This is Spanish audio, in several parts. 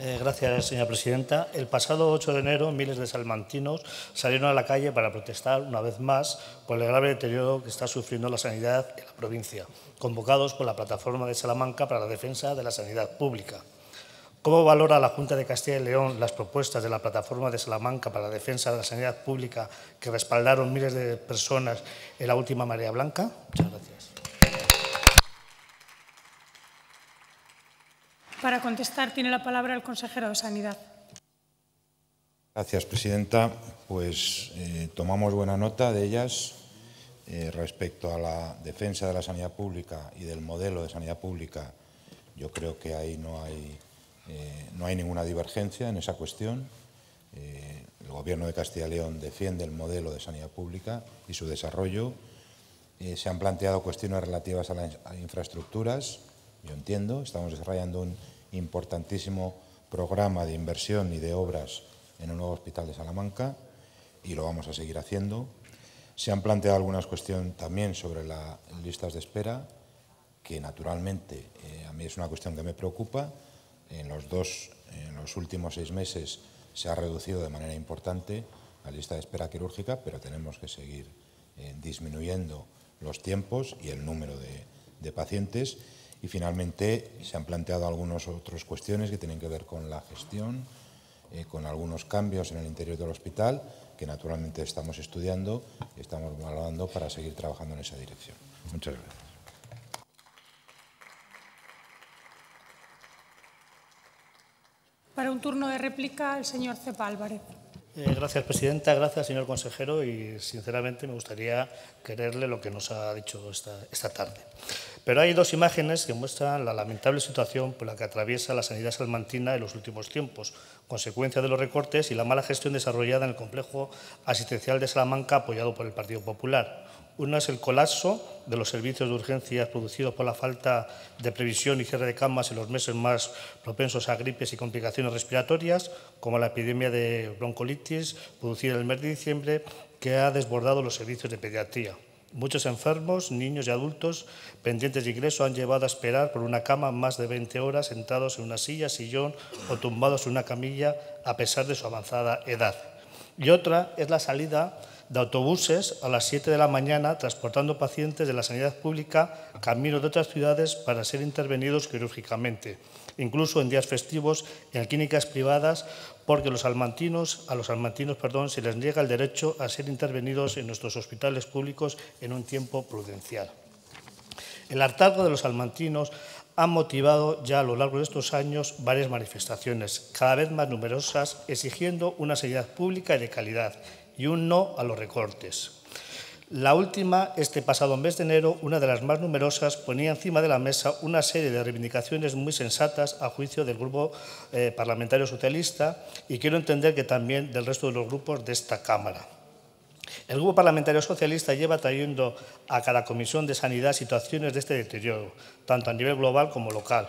Eh, gracias, señora presidenta. El pasado 8 de enero, miles de salmantinos salieron a la calle para protestar una vez más por el grave deterioro que está sufriendo la sanidad en la provincia, convocados por la Plataforma de Salamanca para la Defensa de la Sanidad Pública. ¿Cómo valora la Junta de Castilla y León las propuestas de la Plataforma de Salamanca para la Defensa de la Sanidad Pública que respaldaron miles de personas en la última Marea Blanca? Muchas gracias. Para contestar tiene la palabra el consejero de Sanidad. Gracias, presidenta. Pues eh, tomamos buena nota de ellas eh, respecto a la defensa de la sanidad pública y del modelo de sanidad pública. Yo creo que ahí no hay, eh, no hay ninguna divergencia en esa cuestión. el Gobierno de Castilla y León defiende el modelo de sanidad pública y su desarrollo. se han planteado cuestiones relativas a las infraestructuras yo entiendo, estamos desarrollando un importantísimo programa de inversión y de obras en el nuevo hospital de Salamanca y lo vamos a seguir haciendo. Se han planteado algunas cuestiones también sobre las listas de espera, que naturalmente eh, a mí es una cuestión que me preocupa. En los, dos, en los últimos seis meses se ha reducido de manera importante la lista de espera quirúrgica, pero tenemos que seguir eh, disminuyendo los tiempos y el número de, de pacientes y finalmente se han planteado algunas otras cuestiones que tienen que ver con la gestión, eh, con algunos cambios en el interior del hospital que naturalmente estamos estudiando y estamos valorando para seguir trabajando en esa dirección. Muchas gracias. Para un turno de réplica, el señor Cepa Álvarez. Eh, gracias, presidenta. Gracias, señor consejero. Y, sinceramente, me gustaría quererle lo que nos ha dicho esta, esta tarde. Pero hay dos imágenes que muestran la lamentable situación por la que atraviesa la sanidad salmantina en los últimos tiempos, consecuencia de los recortes y la mala gestión desarrollada en el complejo asistencial de Salamanca apoyado por el Partido Popular. Una es el colapso de los servicios de urgencias producidos por la falta de previsión y cierre de camas en los meses más propensos a gripes y complicaciones respiratorias, como la epidemia de broncolitis producida el mes de diciembre, que ha desbordado los servicios de pediatría. Muchos enfermos, niños y adultos pendientes de ingreso han llevado a esperar por una cama más de 20 horas sentados en una silla, sillón o tumbados en una camilla a pesar de su avanzada edad. Y otra es la salida de autobuses a las 7 de la mañana transportando pacientes de la sanidad pública camino de otras ciudades para ser intervenidos quirúrgicamente, incluso en días festivos en clínicas privadas, porque los almantinos, a los almantinos perdón, se les niega el derecho a ser intervenidos en nuestros hospitales públicos en un tiempo prudencial. El hartazgo de los almantinos ha motivado ya a lo largo de estos años varias manifestaciones, cada vez más numerosas, exigiendo una sanidad pública y de calidad y un no a los recortes. La última, este pasado mes de enero, una de las más numerosas, ponía encima de la mesa una serie de reivindicaciones muy sensatas a juicio del Grupo eh, Parlamentario Socialista y quiero entender que también del resto de los grupos de esta Cámara. El Grupo Parlamentario Socialista lleva trayendo a cada Comisión de Sanidad situaciones de este deterioro, tanto a nivel global como local.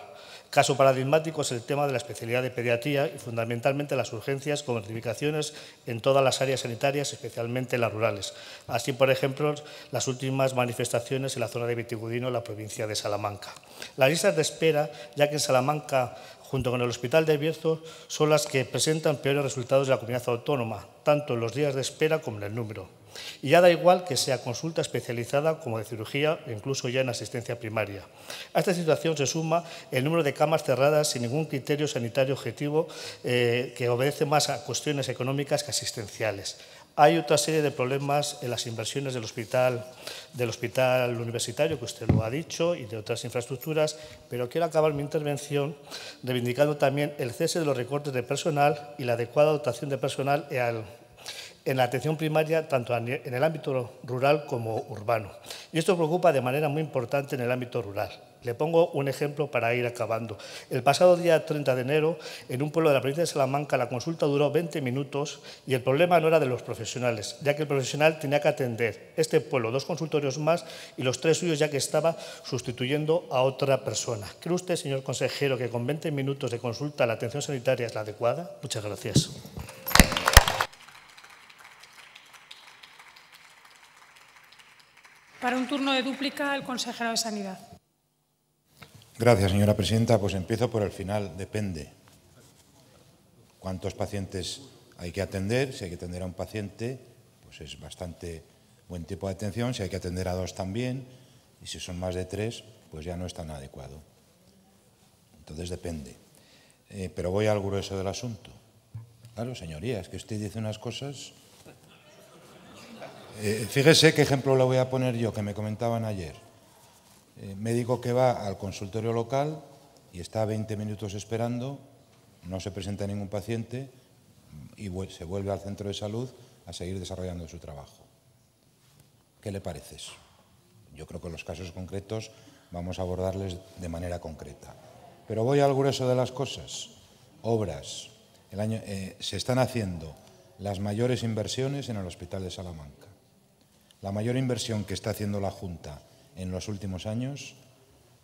Caso paradigmático es el tema de la especialidad de pediatría y fundamentalmente las urgencias con notificaciones en todas las áreas sanitarias, especialmente las rurales. Así, por ejemplo, las últimas manifestaciones en la zona de Vitigudino, la provincia de Salamanca. Las listas de espera, ya que en Salamanca junto con el Hospital de Bierzo, son las que presentan peores resultados de la comunidad autónoma, tanto en los días de espera como en el número. Y ya da igual que sea consulta especializada como de cirugía incluso ya en asistencia primaria. A esta situación se suma el número de camas cerradas sin ningún criterio sanitario objetivo eh, que obedece más a cuestiones económicas que asistenciales. Hay otra serie de problemas en las inversiones del hospital, del hospital universitario, que usted lo ha dicho, y de otras infraestructuras, pero quiero acabar mi intervención reivindicando también el cese de los recortes de personal y la adecuada dotación de personal en la atención primaria, tanto en el ámbito rural como urbano. Y esto preocupa de manera muy importante en el ámbito rural. Le pongo un ejemplo para ir acabando. El pasado día 30 de enero, en un pueblo de la provincia de Salamanca, la consulta duró 20 minutos y el problema no era de los profesionales, ya que el profesional tenía que atender este pueblo, dos consultorios más y los tres suyos ya que estaba sustituyendo a otra persona. ¿Cree usted, señor consejero, que con 20 minutos de consulta la atención sanitaria es la adecuada? Muchas gracias. Para un turno de dúplica, el consejero de Sanidad. Gracias, señora presidenta. Pues empiezo por el final. Depende. cuántos pacientes hay que atender. Si hay que atender a un paciente, pues es bastante buen tipo de atención. Si hay que atender a dos también. Y si son más de tres, pues ya no es tan adecuado. Entonces depende. Eh, pero voy al grueso del asunto. Claro, señorías, que usted dice unas cosas. Eh, fíjese qué ejemplo le voy a poner yo, que me comentaban ayer. Eh, médico que va al consultorio local y está 20 minutos esperando, no se presenta ningún paciente y se vuelve al centro de salud a seguir desarrollando su trabajo. ¿Qué le parece eso? Yo creo que los casos concretos vamos a abordarles de manera concreta. Pero voy al grueso de las cosas. Obras. El año, eh, se están haciendo las mayores inversiones en el Hospital de Salamanca. La mayor inversión que está haciendo la Junta en los últimos años,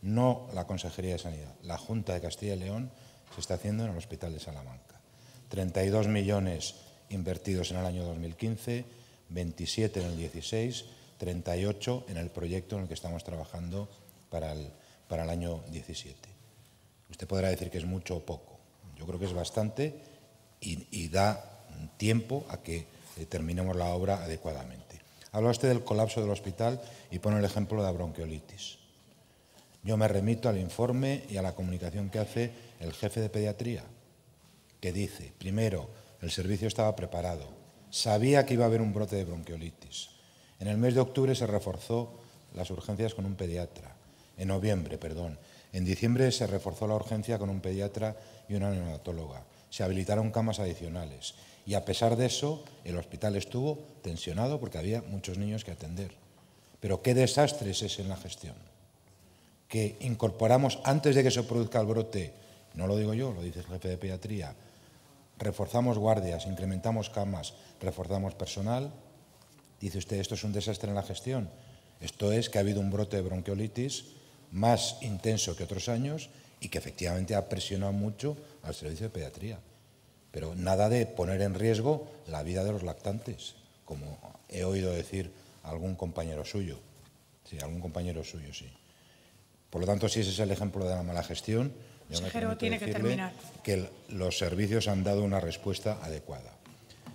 no la Consejería de Sanidad, la Junta de Castilla y León se está haciendo en el Hospital de Salamanca. 32 millones invertidos en el año 2015, 27 en el 16, 38 en el proyecto en el que estamos trabajando para el, para el año 17. Usted podrá decir que es mucho o poco. Yo creo que es bastante y, y da tiempo a que terminemos la obra adecuadamente. Habla usted del colapso del hospital y pone el ejemplo de la bronquiolitis. Yo me remito al informe y a la comunicación que hace el jefe de pediatría, que dice, primero, el servicio estaba preparado, sabía que iba a haber un brote de bronquiolitis. En el mes de octubre se reforzó las urgencias con un pediatra, en noviembre, perdón. En diciembre se reforzó la urgencia con un pediatra y una neonatóloga. Se habilitaron camas adicionales y a pesar de eso el hospital estuvo tensionado porque había muchos niños que atender. Pero qué desastre es ese en la gestión que incorporamos antes de que se produzca el brote, no lo digo yo, lo dice el jefe de pediatría, reforzamos guardias, incrementamos camas, reforzamos personal. Dice usted, esto es un desastre en la gestión. Esto es que ha habido un brote de bronquiolitis más intenso que otros años y que efectivamente ha presionado mucho al servicio de pediatría. Pero nada de poner en riesgo la vida de los lactantes, como he oído decir algún compañero suyo. Sí, algún compañero suyo, sí. Por lo tanto, si ese es el ejemplo de la mala gestión, yo me tiene que terminar. que los servicios han dado una respuesta adecuada.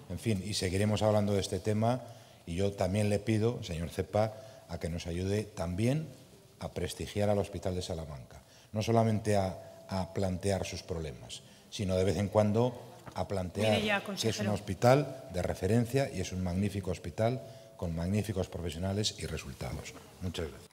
En fin, y seguiremos hablando de este tema y yo también le pido, señor Cepa, a que nos ayude también a prestigiar al Hospital de Salamanca. No solamente a, a plantear sus problemas, sino de vez en cuando a plantear ya, que es un hospital de referencia y es un magnífico hospital con magníficos profesionales y resultados. Muchas gracias.